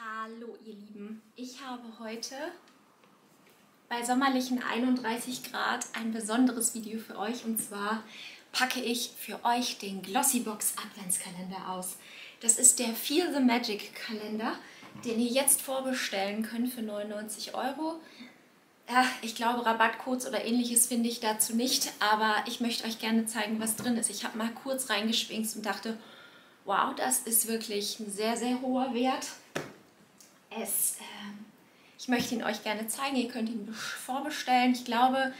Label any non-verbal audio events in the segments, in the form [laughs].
Hallo ihr Lieben, ich habe heute bei sommerlichen 31 Grad ein besonderes Video für euch und zwar packe ich für euch den Glossybox Adventskalender aus. Das ist der Feel the Magic Kalender, den ihr jetzt vorbestellen könnt für 99 Euro. Ich glaube, Rabattcodes oder ähnliches finde ich dazu nicht, aber ich möchte euch gerne zeigen, was drin ist. Ich habe mal kurz reingeschwingst und dachte, wow, das ist wirklich ein sehr, sehr hoher Wert. Es, äh, ich möchte ihn euch gerne zeigen, ihr könnt ihn vorbestellen. Ich glaube,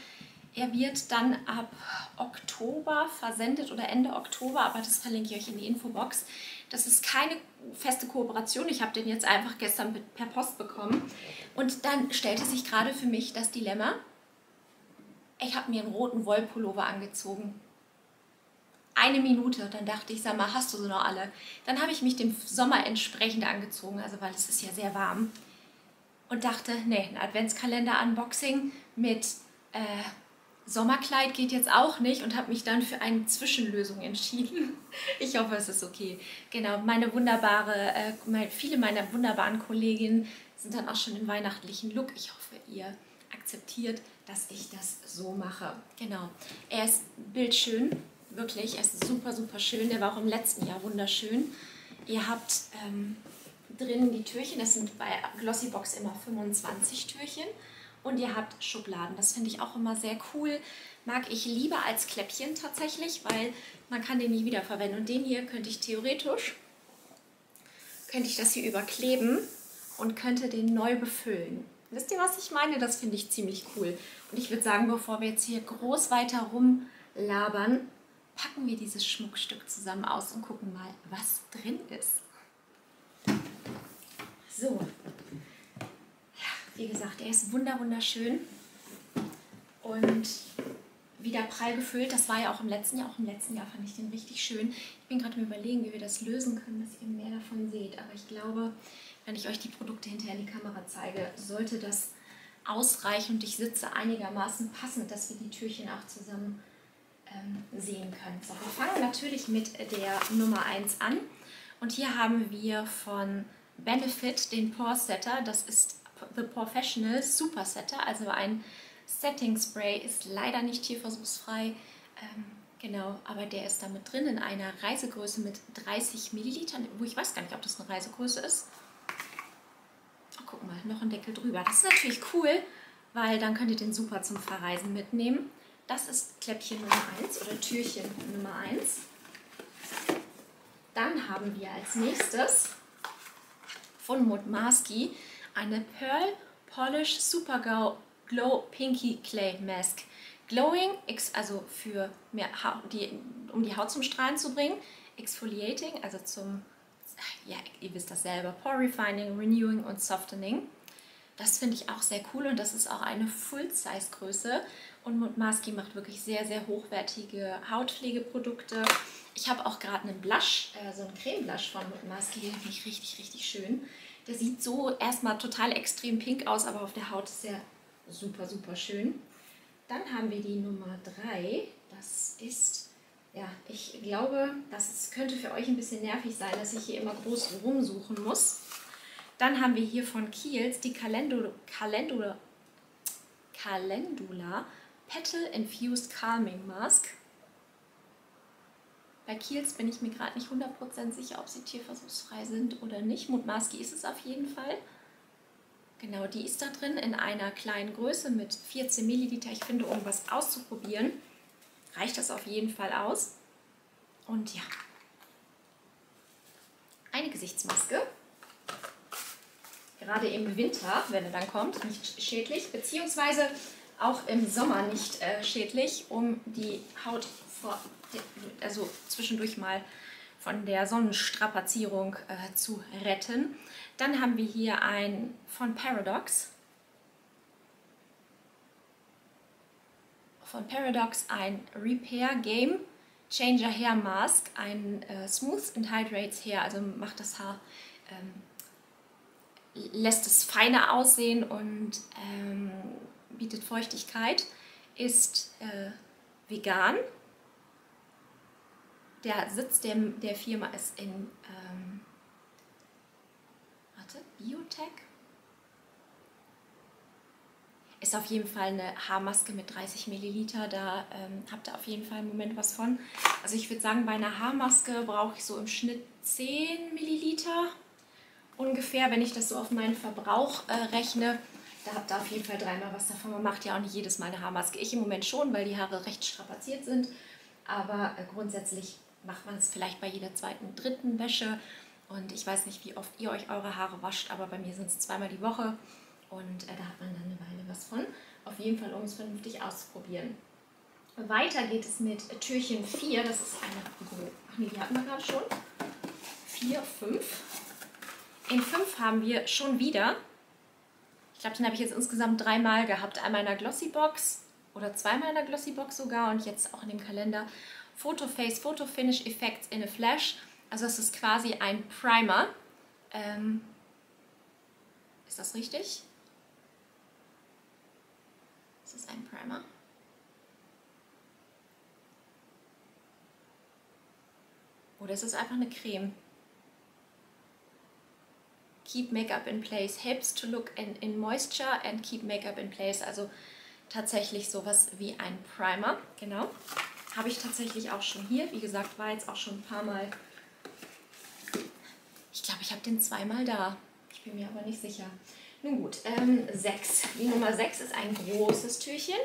er wird dann ab Oktober versendet oder Ende Oktober, aber das verlinke ich euch in die Infobox. Das ist keine feste Kooperation. Ich habe den jetzt einfach gestern per Post bekommen. Und dann stellte sich gerade für mich das Dilemma. Ich habe mir einen roten Wollpullover angezogen. Eine Minute, dann dachte ich, sag mal, hast du so noch alle? Dann habe ich mich dem Sommer entsprechend angezogen, also weil es ist ja sehr warm. Und dachte, nee, ein Adventskalender-Unboxing mit äh, Sommerkleid geht jetzt auch nicht und habe mich dann für eine Zwischenlösung entschieden. [laughs] Ich hoffe, es ist okay. Genau, meine wunderbare, äh, viele meiner wunderbaren Kolleginnen sind dann auch schon im weihnachtlichen Look. Ich hoffe, ihr akzeptiert, dass ich das so mache. Genau, er ist bildschön, wirklich. Er ist super, super schön. Der war auch im letzten Jahr wunderschön. Ihr habt ähm, drinnen die Türchen, das sind bei Glossybox immer 25 Türchen und ihr habt Schubladen. Das finde ich auch immer sehr cool. Mag ich lieber als Kläppchen tatsächlich, weil man kann den nie wieder verwenden. Und den hier könnte ich theoretisch, könnte ich das hier überkleben und könnte den neu befüllen. Wisst ihr, was ich meine? Das finde ich ziemlich cool. Und ich würde sagen, bevor wir jetzt hier groß weiter rumlabern, packen wir dieses Schmuckstück zusammen aus und gucken mal, was drin ist. So, wie gesagt, er ist wunderschön und wieder prall gefüllt. Das war ja auch im letzten Jahr. Auch im letzten Jahr fand ich den richtig schön. Ich bin gerade überlegen, wie wir das lösen können, dass ihr mehr davon seht. Aber ich glaube, wenn ich euch die Produkte hinterher in die Kamera zeige, sollte das ausreichen und ich sitze einigermaßen passend, dass wir die Türchen auch zusammen sehen können. So, wir fangen natürlich mit der Nummer 1 an. Und hier haben wir von Benefit den Pore Setter. Das ist The Professional Super Setter, also ein Setting Spray, ist leider nicht tierversuchsfrei. Ähm, genau, aber der ist da mit drin in einer Reisegröße mit 30 Millilitern, wo ich weiß gar nicht, ob das eine Reisegröße ist. Oh, guck mal, noch ein Deckel drüber. Das ist natürlich cool, weil dann könnt ihr den super zum Verreisen mitnehmen. Das ist Kläppchen Nummer 1 oder Türchen Nummer 1. Dann haben wir als nächstes von Mutmaski eine Pearl Polish Super Glow Pinky Clay Mask. Glowing, also für mehr die, um die Haut zum Strahlen zu bringen. Exfoliating, also zum, ja, ihr wisst das selber, Pore Refining, Renewing und Softening. Das finde ich auch sehr cool und das ist auch eine Full-Size-Größe. Und Mutmaski macht wirklich sehr, sehr hochwertige Hautpflegeprodukte. Ich habe auch gerade einen Blush, äh, so einen Creme-Blush von Mutmaski, den finde ich richtig, richtig schön. Der sieht so erstmal total extrem pink aus, aber auf der Haut ist er super, super schön. Dann haben wir die Nummer 3. Das ist, ja, ich glaube, das könnte für euch ein bisschen nervig sein, dass ich hier immer groß rumsuchen muss. Dann haben wir hier von Kiehl's die Calendula, Calendula, Calendula Petal Infused Calming Mask. Bei Kiels bin ich mir gerade nicht 100% sicher, ob sie tierversuchsfrei sind oder nicht. Mutmaski ist es auf jeden Fall. Genau, die ist da drin in einer kleinen Größe mit 14 Milliliter. Ich finde, um was auszuprobieren, reicht das auf jeden Fall aus. Und ja, eine Gesichtsmaske. Gerade im Winter, wenn er dann kommt, nicht schädlich, beziehungsweise auch im Sommer nicht äh, schädlich, um die Haut vor also zwischendurch mal von der Sonnenstrapazierung äh, zu retten. Dann haben wir hier ein von Paradox. Von Paradox ein Repair Game Changer Hair Mask, ein äh, Smooth and Hydrates Hair, also macht das Haar, ähm, lässt es feiner aussehen und ähm, bietet Feuchtigkeit, ist äh, vegan, der Sitz der, der Firma ist in, ähm, Warte, Biotech? Ist auf jeden Fall eine Haarmaske mit 30 Milliliter. Da ähm, habt ihr auf jeden Fall im Moment was von. Also ich würde sagen, bei einer Haarmaske brauche ich so im Schnitt 10 Milliliter ungefähr, wenn ich das so auf meinen Verbrauch äh, rechne. Da habt ihr auf jeden Fall dreimal was davon. Man macht ja auch nicht jedes Mal eine Haarmaske. Ich im Moment schon, weil die Haare recht strapaziert sind. Aber äh, grundsätzlich macht man es vielleicht bei jeder zweiten, dritten Wäsche. Und ich weiß nicht, wie oft ihr euch eure Haare wascht, aber bei mir sind es zweimal die Woche. Und äh, da hat man dann eine Weile was von. Auf jeden Fall, um es vernünftig auszuprobieren. Weiter geht es mit Türchen 4. Das ist eine. Ach nee, die hatten wir gerade schon. 4, 5. In 5 haben wir schon wieder. Ich glaube, den habe ich jetzt insgesamt dreimal gehabt. Einmal in der Glossybox oder zweimal in der Glossybox sogar und jetzt auch in dem Kalender. Photo Face, Photo Finish Effects in a Flash. Also es ist quasi ein Primer. Ähm, ist das richtig? Es ist ein Primer. Oder ist es einfach eine Creme? Keep Makeup in Place helps to look in, in moisture and keep Makeup in place. Also tatsächlich sowas wie ein Primer. Genau. Habe ich tatsächlich auch schon hier. Wie gesagt, war jetzt auch schon ein paar Mal. Ich glaube, ich habe den zweimal da. Ich bin mir aber nicht sicher. Nun gut, ähm, 6. Die Nummer 6 ist ein großes Türchen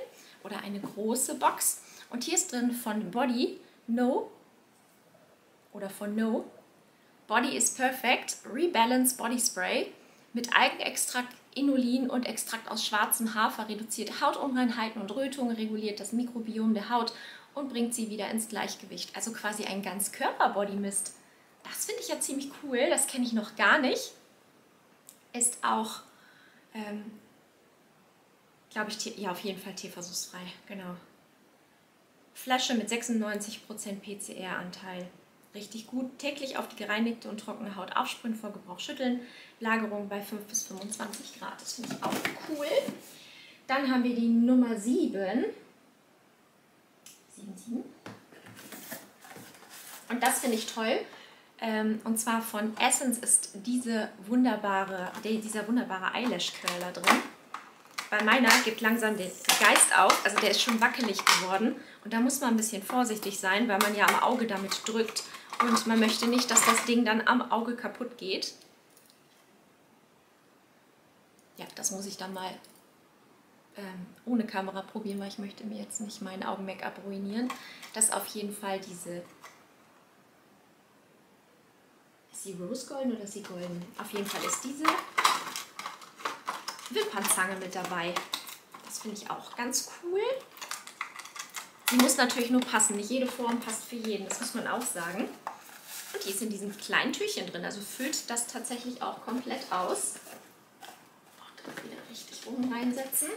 oder eine große Box. Und hier ist drin von Body No oder von No Body is Perfect Rebalance Body Spray mit Algenextrakt, Inulin und Extrakt aus schwarzem Hafer reduziert Hautunreinheiten und Rötungen, reguliert das Mikrobiom der Haut und bringt sie wieder ins Gleichgewicht. Also quasi ein ganz Körper-Body-Mist. Das finde ich ja ziemlich cool, das kenne ich noch gar nicht. Ist auch ähm, glaube ich, ja, auf jeden Fall teeversuchsfrei, genau. Flasche mit 96% PCR-Anteil. Richtig gut. Täglich auf die gereinigte und trockene Haut aufsprühen, vor Gebrauch schütteln. Lagerung bei 5 bis 25 Grad. Das finde ich auch cool. Dann haben wir die Nummer 7. 7, 7. Und das finde ich toll. Ähm, und zwar von Essence ist diese wunderbare, dieser wunderbare Eyelash Curler drin. Bei meiner gibt langsam der Geist auf, also der ist schon wackelig geworden. Und da muss man ein bisschen vorsichtig sein, weil man ja am Auge damit drückt. Und man möchte nicht, dass das Ding dann am Auge kaputt geht. Ja, das muss ich dann mal ähm, ohne Kamera probieren, weil ich möchte mir jetzt nicht mein Augen-Make-up ruinieren. Das auf jeden Fall diese ist sie Rose Golden oder ist sie golden? Auf jeden Fall ist diese Wimpernzange mit dabei. Das finde ich auch ganz cool. Die muss natürlich nur passen. Nicht jede Form passt für jeden. Das muss man auch sagen. Und die ist in diesem kleinen Türchen drin. Also füllt das tatsächlich auch komplett aus. Wieder richtig oben reinsetzen.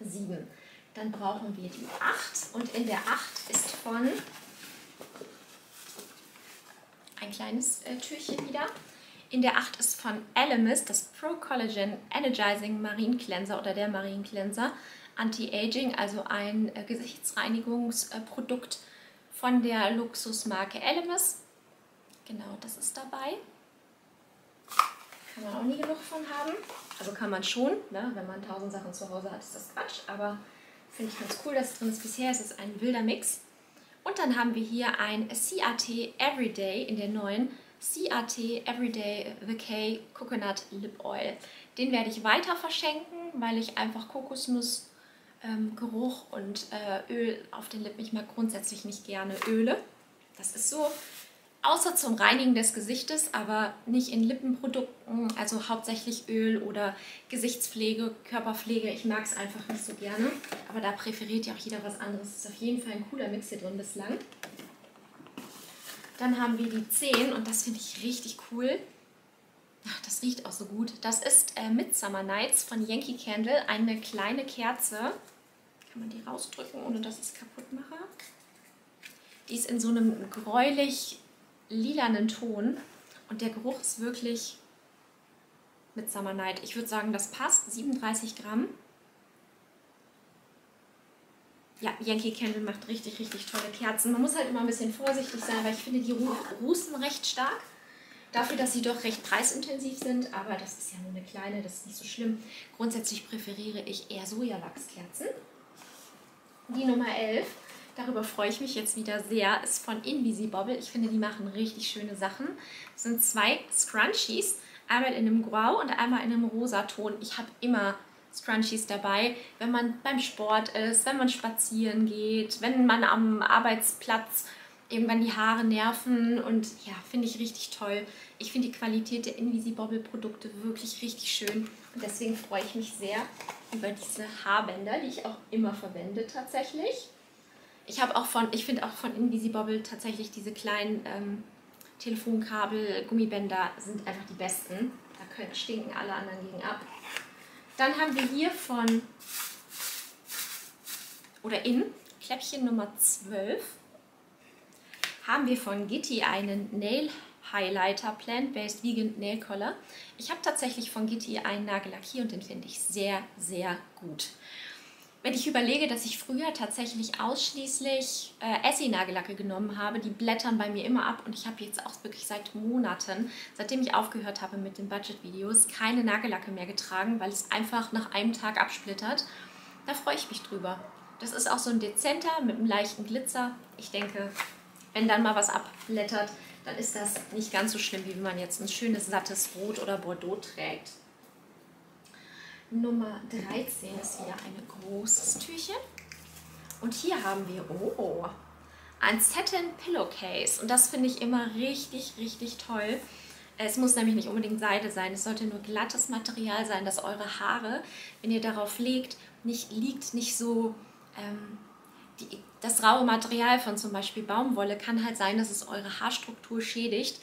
Sieben. Dann brauchen wir die 8. Und in der 8 ist von ein kleines äh, Türchen wieder. In der 8 ist von Elemis das Pro Collagen Energizing Marine Cleanser oder der Marine Cleanser Anti-Aging, also ein äh, Gesichtsreinigungsprodukt von der Luxusmarke Elemis. Genau, das ist dabei. Kann man auch nie genug von haben. Also kann man schon, ne? wenn man tausend Sachen zu Hause hat, ist das Quatsch. Aber finde ich ganz cool, dass es drin ist. Bisher ist es ein wilder Mix. Und dann haben wir hier ein CAT Everyday in der neuen CAT Everyday VK Coconut Lip Oil. Den werde ich weiter verschenken, weil ich einfach Kokosnuss ähm, Geruch und äh, Öl auf den Lippen. Ich mag grundsätzlich nicht gerne Öle. Das ist so außer zum Reinigen des Gesichtes, aber nicht in Lippenprodukten, also hauptsächlich Öl oder Gesichtspflege, Körperpflege. Ich mag es einfach nicht so gerne, aber da präferiert ja auch jeder was anderes. Ist auf jeden Fall ein cooler Mix hier drin bislang. Dann haben wir die 10 und das finde ich richtig cool. Das riecht auch so gut. Das ist äh, Midsummer Nights von Yankee Candle, eine kleine Kerze. Kann man die rausdrücken, ohne dass ich es kaputt mache? Die ist in so einem gräulich lilanen Ton und der Geruch ist wirklich mit Summer Night. Ich würde sagen, das passt. 37 Gramm. Ja, Yankee Candle macht richtig, richtig tolle Kerzen. Man muss halt immer ein bisschen vorsichtig sein, weil ich finde, die rußen recht stark. Dafür, dass sie doch recht preisintensiv sind, aber das ist ja nur eine kleine, das ist nicht so schlimm. Grundsätzlich präferiere ich eher Sojawachskerzen. Die Nummer 11, darüber freue ich mich jetzt wieder sehr, ist von Invisibobble. Ich finde, die machen richtig schöne Sachen. Das sind zwei Scrunchies, einmal in einem Grau und einmal in einem Rosaton. Ich habe immer Scrunchies dabei, wenn man beim Sport ist, wenn man spazieren geht, wenn man am Arbeitsplatz irgendwann die Haare nerven und ja, finde ich richtig toll. Ich finde die Qualität der Invisibobble Produkte wirklich richtig schön und deswegen freue ich mich sehr über diese Haarbänder, die ich auch immer verwende tatsächlich. Ich habe auch von, ich finde auch von Invisibobble tatsächlich diese kleinen ähm, Telefonkabel, Gummibänder sind einfach die besten. Da können, stinken alle anderen gegen ab. Dann haben wir hier von oder in Kläppchen Nummer 12 haben wir von Gitti einen Nail Highlighter Plant-Based Vegan Nail Color. Ich habe tatsächlich von Gitti einen Nagellack hier und den finde ich sehr, sehr gut. Wenn ich überlege, dass ich früher tatsächlich ausschließlich äh, Essie-Nagellacke genommen habe, die blättern bei mir immer ab und ich habe jetzt auch wirklich seit Monaten, seitdem ich aufgehört habe mit den Budget-Videos, keine Nagellacke mehr getragen, weil es einfach nach einem Tag absplittert. Da freue ich mich drüber. Das ist auch so ein dezenter mit einem leichten Glitzer. Ich denke, wenn dann mal was abblättert, dann ist das nicht ganz so schlimm, wie wenn man jetzt ein schönes, sattes Rot oder Bordeaux trägt. Nummer 13 ist wieder ein großes Türchen. Und hier haben wir, oh, ein Satin Pillowcase. Und das finde ich immer richtig, richtig toll. Es muss nämlich nicht unbedingt Seide sein. Es sollte nur glattes Material sein, dass eure Haare, wenn ihr darauf legt, nicht liegt, nicht so ähm, die, das raue Material von zum Beispiel Baumwolle kann halt sein, dass es eure Haarstruktur schädigt.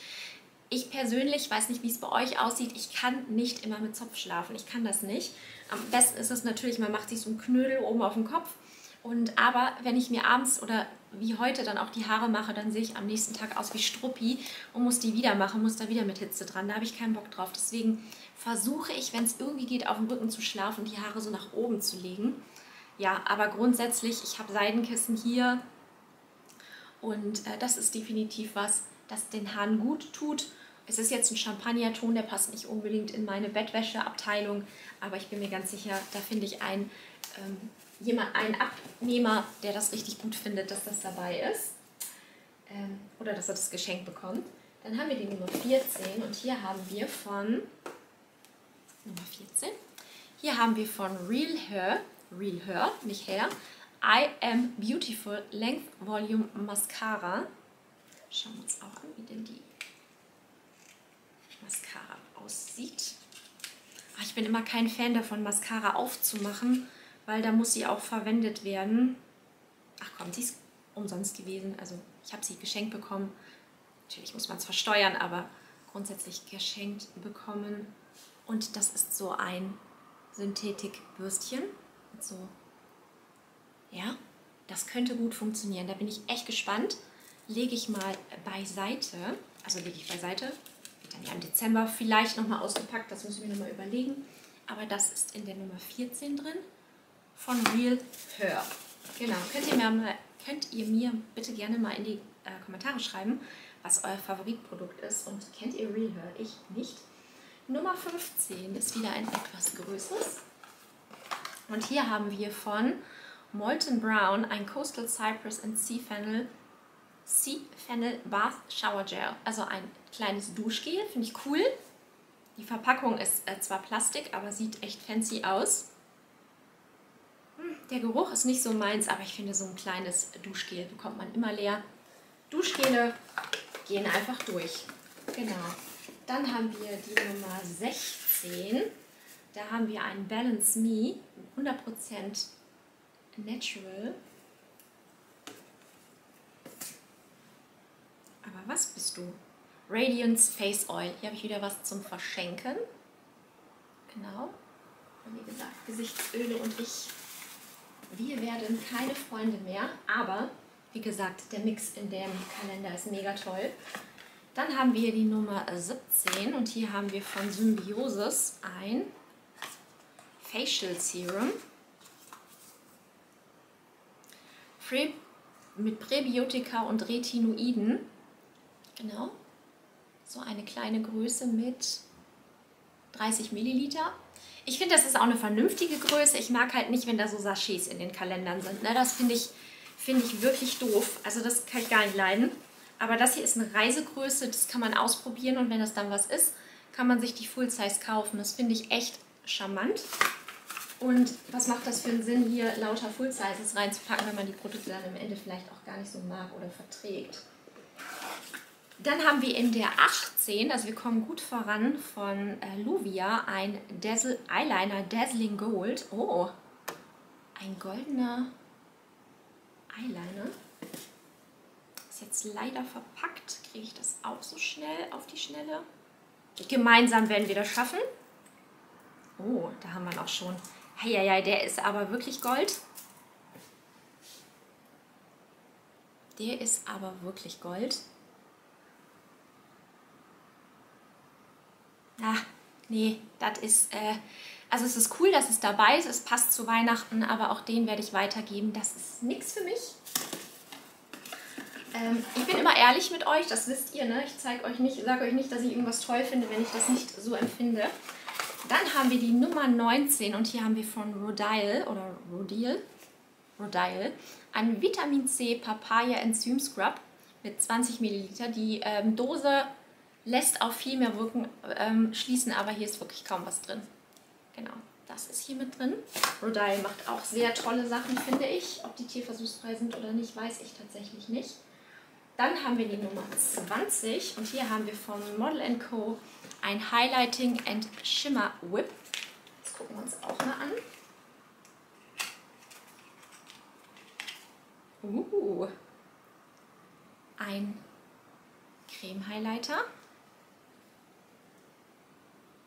Ich persönlich weiß nicht, wie es bei euch aussieht. Ich kann nicht immer mit Zopf schlafen. Ich kann das nicht. Am besten ist es natürlich, man macht sich so einen Knödel oben auf den Kopf. Und aber wenn ich mir abends oder wie heute dann auch die Haare mache, dann sehe ich am nächsten Tag aus wie Struppi und muss die wieder machen, muss da wieder mit Hitze dran. Da habe ich keinen Bock drauf. Deswegen versuche ich, wenn es irgendwie geht, auf dem Rücken zu schlafen und die Haare so nach oben zu legen. Ja, aber grundsätzlich, ich habe Seidenkissen hier und äh, das ist definitiv was, das den Haaren gut tut. Es ist jetzt ein Champagnerton, der passt nicht unbedingt in meine Bettwäscheabteilung, aber ich bin mir ganz sicher, da finde ich einen, ähm, jemand, einen Abnehmer, der das richtig gut findet, dass das dabei ist. Ähm, oder dass er das Geschenk bekommt. Dann haben wir die Nummer 14 und hier haben wir von Nummer 14. Hier haben wir von Real Hair Real Her, nicht Hair. I Am Beautiful Length Volume Mascara. Schauen wir uns auch an, wie denn die Mascara aussieht. Ach, ich bin immer kein Fan davon, Mascara aufzumachen, weil da muss sie auch verwendet werden. Ach komm, sie ist umsonst gewesen. Also ich habe sie geschenkt bekommen. Natürlich muss man es versteuern, aber grundsätzlich geschenkt bekommen. Und das ist so ein Synthetikbürstchen so, ja, das könnte gut funktionieren. Da bin ich echt gespannt. Lege ich mal beiseite, also lege ich beiseite, wird dann ja im Dezember vielleicht nochmal ausgepackt, das müssen wir nochmal überlegen. Aber das ist in der Nummer 14 drin von Real Her. Genau, könnt ihr mir, mal, könnt ihr mir bitte gerne mal in die äh, Kommentare schreiben, was euer Favoritprodukt ist. Und kennt ihr Real Her? Ich nicht. Nummer 15 ist wieder ein etwas größeres. Und hier haben wir von Molten Brown ein Coastal Cypress and Sea Fennel, sea Fennel Bath Shower Gel. Also ein kleines Duschgel, finde ich cool. Die Verpackung ist äh, zwar Plastik, aber sieht echt fancy aus. Hm, der Geruch ist nicht so meins, aber ich finde so ein kleines Duschgel bekommt man immer leer. Duschgele gehen einfach durch. Genau. Dann haben wir die Nummer 16. Da haben wir ein Balance Me 100% natural. Aber was bist du? Radiance Face Oil. Hier habe ich wieder was zum Verschenken. Genau. Und wie gesagt, Gesichtsöle und ich, wir werden keine Freunde mehr. Aber, wie gesagt, der Mix in dem Kalender ist mega toll. Dann haben wir die Nummer 17 und hier haben wir von Symbiosis ein Facial Serum. mit Präbiotika und Retinoiden. Genau. So eine kleine Größe mit 30 Milliliter. Ich finde, das ist auch eine vernünftige Größe. Ich mag halt nicht, wenn da so Sachets in den Kalendern sind. Ne? Das finde ich, find ich wirklich doof. Also das kann ich gar nicht leiden. Aber das hier ist eine Reisegröße, das kann man ausprobieren und wenn das dann was ist, kann man sich die Full Size kaufen. Das finde ich echt charmant. Und was macht das für einen Sinn, hier lauter Full Sizes reinzupacken, wenn man die Produkte dann am Ende vielleicht auch gar nicht so mag oder verträgt? Dann haben wir in der 18, also wir kommen gut voran, von äh, Luvia ein Dazzle Eyeliner Dazzling Gold. Oh, ein goldener Eyeliner. Ist jetzt leider verpackt. Kriege ich das auch so schnell auf die Schnelle? Gemeinsam werden wir das schaffen. Oh, da haben wir auch schon. Heieiei, der ist aber wirklich Gold. Der ist aber wirklich Gold. Ah, nee, das ist, äh, also es ist cool, dass es dabei ist, es passt zu Weihnachten, aber auch den werde ich weitergeben. Das ist nichts für mich. Ähm, ich bin immer ehrlich mit euch, das wisst ihr, ne? Ich zeige euch nicht, sage euch nicht, dass ich irgendwas toll finde, wenn ich das nicht so empfinde. Dann haben wir die Nummer 19 und hier haben wir von Rodile oder Rodil, Rodile ein Vitamin C Papaya Enzym Scrub mit 20 Milliliter. Die ähm, Dose lässt auf viel mehr wirken, ähm, schließen, aber hier ist wirklich kaum was drin. Genau, das ist hier mit drin. Rodile macht auch sehr tolle Sachen, finde ich. Ob die tierversuchsfrei sind oder nicht, weiß ich tatsächlich nicht. Dann haben wir die Nummer 20 und hier haben wir von Model Co. ein Highlighting and Shimmer Whip. Das gucken wir uns auch mal an. Uh, ein Creme-Highlighter.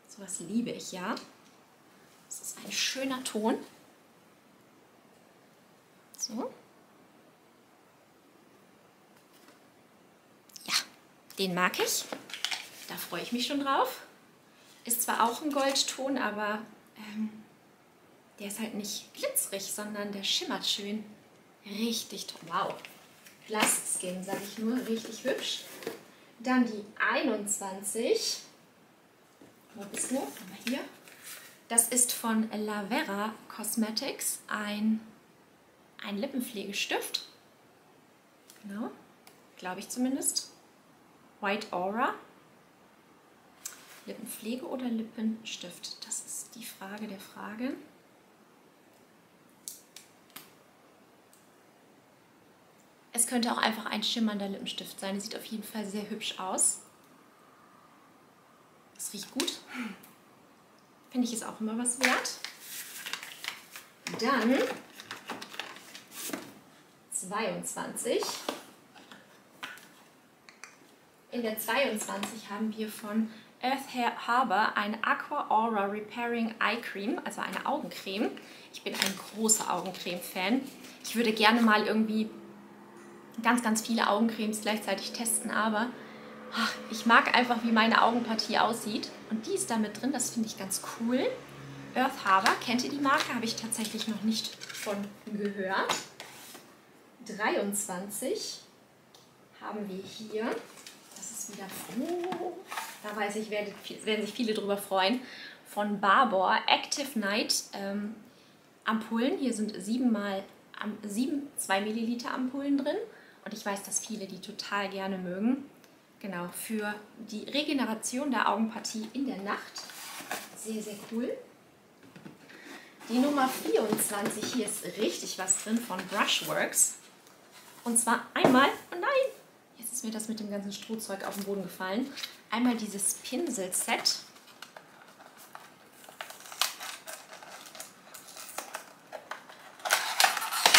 So was liebe ich ja. Das ist ein schöner Ton. So. Den mag ich. Da freue ich mich schon drauf. Ist zwar auch ein Goldton, aber ähm, der ist halt nicht glitzerig, sondern der schimmert schön. Richtig toll. Wow. Glass Skin, sage ich nur. Richtig hübsch. Dann die 21. Wo bist du? Mal hier. Das ist von Lavera Cosmetics ein, ein Lippenpflegestift. Genau, glaube ich zumindest. White Aura. Lippenpflege oder Lippenstift? Das ist die Frage der Frage. Es könnte auch einfach ein schimmernder Lippenstift sein. Sieht auf jeden Fall sehr hübsch aus. Es riecht gut. Finde ich ist auch immer was wert. Dann 22. In der 22 haben wir von Earth Harbor eine Aqua Aura Repairing Eye Cream, also eine Augencreme. Ich bin ein großer Augencreme-Fan. Ich würde gerne mal irgendwie ganz, ganz viele Augencremes gleichzeitig testen, aber ach, ich mag einfach, wie meine Augenpartie aussieht. Und die ist da mit drin, das finde ich ganz cool. Earth Harbor, kennt ihr die Marke? Habe ich tatsächlich noch nicht von gehört. 23 haben wir hier wieder, oh, da weiß ich, werden, werden sich viele drüber freuen, von Barbour Active Night ähm, Ampullen. Hier sind sieben mal sieben 2 Milliliter Ampullen drin und ich weiß, dass viele die total gerne mögen. Genau, für die Regeneration der Augenpartie in der Nacht. Sehr, sehr cool. Die Nummer 24, hier ist richtig was drin von Brushworks. Und zwar einmal, oh nein, ist mir das mit dem ganzen Strohzeug auf den Boden gefallen. Einmal dieses Pinselset.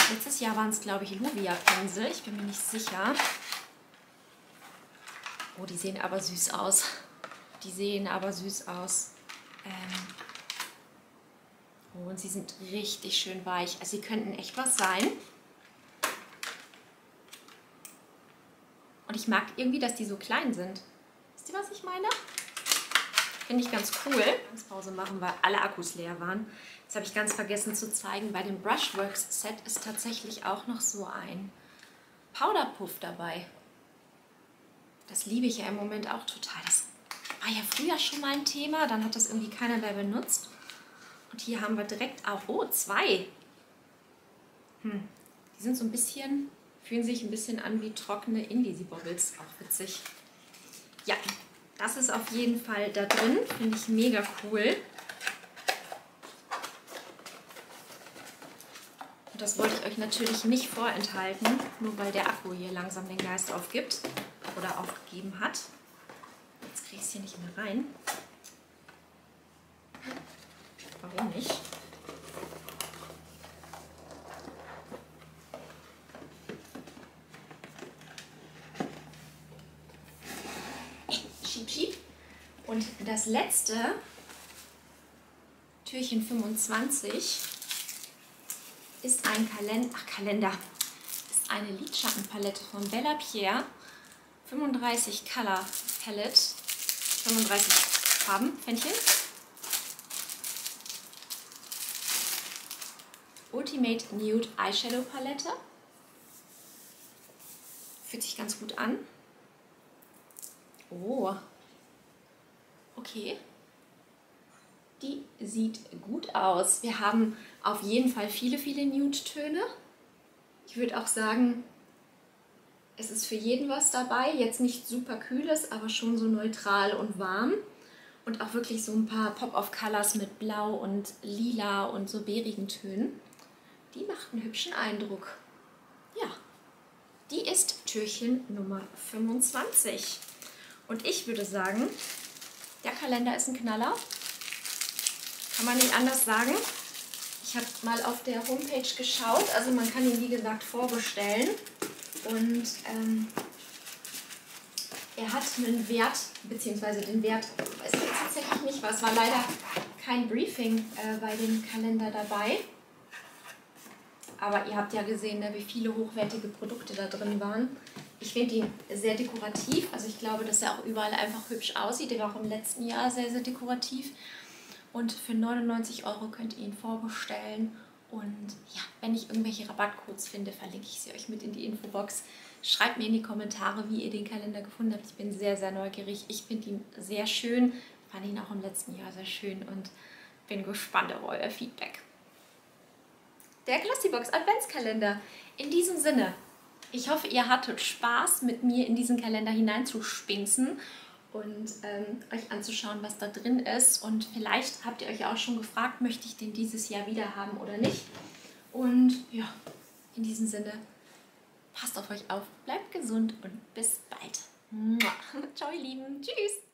Letztes Jahr waren es, glaube ich, Luvia-Pinsel. Ich bin mir nicht sicher. Oh, die sehen aber süß aus. Die sehen aber süß aus. Ähm oh, und sie sind richtig schön weich. Also sie könnten echt was sein. Und ich mag irgendwie, dass die so klein sind. Wisst ihr, was ich meine? Finde ich ganz cool. Pause machen, weil alle Akkus leer waren. Das habe ich ganz vergessen zu zeigen. Bei dem Brushworks Set ist tatsächlich auch noch so ein Powderpuff dabei. Das liebe ich ja im Moment auch total. Das war ja früher schon mal ein Thema, dann hat das irgendwie keiner mehr benutzt. Und hier haben wir direkt auch, oh, zwei. Hm, die sind so ein bisschen, fühlen sich ein bisschen an wie trockene Indie Bobbles. Auch witzig. Ja, das ist auf jeden Fall da drin. Finde ich mega cool. Und das wollte ich euch natürlich nicht vorenthalten, nur weil der Akku hier langsam den Geist aufgibt oder aufgegeben hat. Jetzt kriege ich es hier nicht mehr rein. Warum nicht? Das letzte, Türchen 25, ist ein Kalender, ach Kalender, ist eine Lidschattenpalette von Bella Pierre. 35 Color Palette, 35 Farben, Fännchen. Ultimate Nude Eyeshadow Palette. Fühlt sich ganz gut an. Oh. Okay. Die sieht gut aus. Wir haben auf jeden Fall viele, viele Nude-Töne. Ich würde auch sagen, es ist für jeden was dabei. Jetzt nicht super kühles, aber schon so neutral und warm. Und auch wirklich so ein paar Pop-of-Colors mit Blau und Lila und so bärigen Tönen. Die macht einen hübschen Eindruck. Ja, die ist Türchen Nummer 25. Und ich würde sagen, der Kalender ist ein Knaller. Kann man nicht anders sagen. Ich habe mal auf der Homepage geschaut. Also man kann ihn wie gesagt vorbestellen. Und ähm, er hat einen Wert, beziehungsweise den Wert weiß ich tatsächlich nicht, es war leider kein Briefing äh, bei dem Kalender dabei. Aber ihr habt ja gesehen, ne, wie viele hochwertige Produkte da drin waren. Ich finde ihn sehr dekorativ. Also ich glaube, dass er auch überall einfach hübsch aussieht. Der war auch im letzten Jahr sehr, sehr dekorativ. Und für 99 Euro könnt ihr ihn vorbestellen. Und ja, wenn ich irgendwelche Rabattcodes finde, verlinke ich sie euch mit in die Infobox. Schreibt mir in die Kommentare, wie ihr den Kalender gefunden habt. Ich bin sehr, sehr neugierig. Ich finde ihn sehr schön. Fand ihn auch im letzten Jahr sehr schön und bin gespannt auf euer Feedback der Glossybox Adventskalender. In diesem Sinne, ich hoffe, ihr hattet Spaß, mit mir in diesen Kalender hineinzuspinzen und ähm, euch anzuschauen, was da drin ist. Und vielleicht habt ihr euch auch schon gefragt, möchte ich den dieses Jahr wieder haben oder nicht. Und ja, in diesem Sinne, passt auf euch auf, bleibt gesund und bis bald. [laughs] Ciao, ihr Lieben. Tschüss.